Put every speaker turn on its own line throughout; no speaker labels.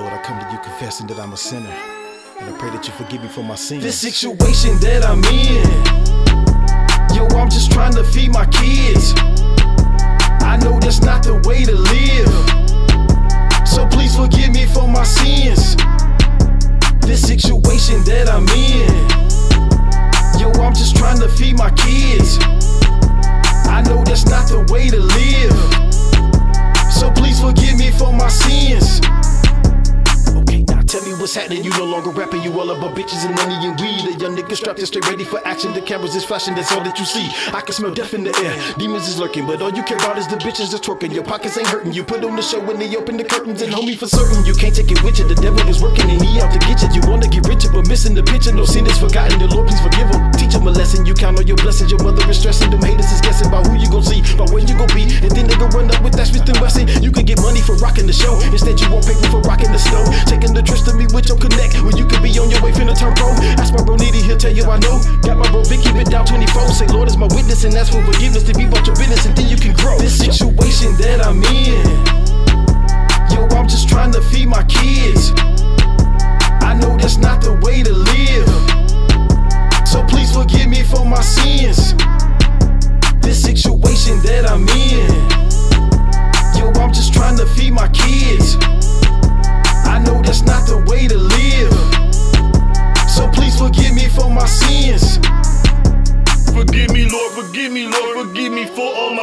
Lord, I come to you confessing that I'm a sinner. And I pray that you forgive me for my sins.
This situation that I'm in, yo, I'm just trying to feed my kids. I know that's not the way to live. So please forgive me for my sins. What's happening. You no longer rapping, you all about bitches and money and weed. A young nigga strapped and straight ready for action. The cameras is flashing, that's all that you see. I can smell death in the air. Demons is lurking, but all you care about is the bitches that's twerking. Your pockets ain't hurting. You put on the show when they open the curtains. And homie, for certain, you can't take it with you. The devil is working and he out to get you. You wanna get richer, but missing the picture. No sin is forgotten. The Lord, please forgive him. Teach him a lesson. You count on your blessings. Your mother is stressing. Them haters is guessing about who you gon' see, about where you gon' be. And then they gon' run up with that Smith and Wesson. You can get money for rocking the show. Instead, you want paper for rocking the snow. Taking the trips to me with your connect. When you could be on your way finna turn pro. Ask my bro Needy, he'll tell you I know. Got my bro Vicky been down 24. Say, Lord is my witness, and ask for forgiveness to be about your business, and then you can grow. This situation that I'm in, yo, I'm just trying to feed my kids.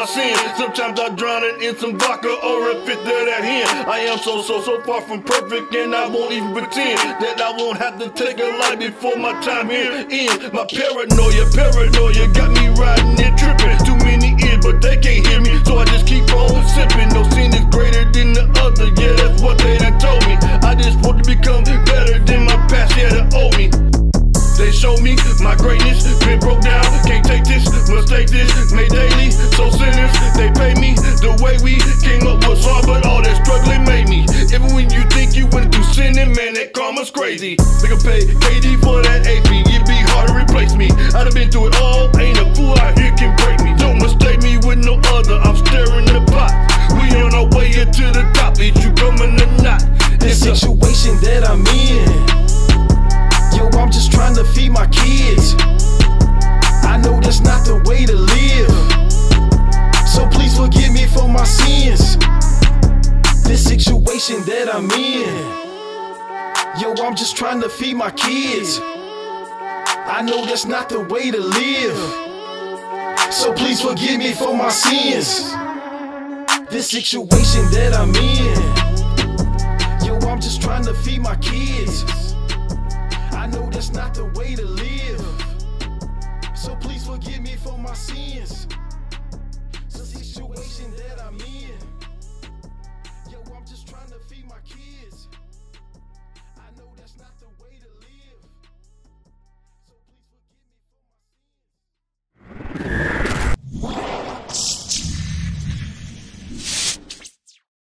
Sins.
Sometimes I drown it in some vodka or a fifth of that hen. I am so, so, so far from perfect, and I won't even pretend that I won't have to take a life before my time here ends. My paranoia, paranoia got me riding and tripping. Too many ears, but they can't hear me, so I just keep on sipping. No sin is greater than the other, yeah, that's what they done told me. I just want to become better than my past, yeah, that owe me. They show me my greatness, been broke down, can't take this, must take this, made karma's crazy. They can pay KD for that AP, it'd be hard to replace me. I done been through it all, ain't a fool out here can break me. Don't mistake me with no other, I'm staring the pot. We on our way to the top, is you coming or not?
This
It's a
situation that I'm in, yo, I'm just trying to feed my kids. I know that's not the way to live. So please forgive me for my sins. This situation that I'm in, yo, I'm just trying to feed my kids. I know that's not the way to live. So please forgive me for my sins. This situation that I'm in. Yo, I'm just trying to feed my kids. I know that's not the way to live. So please forgive me for my sins.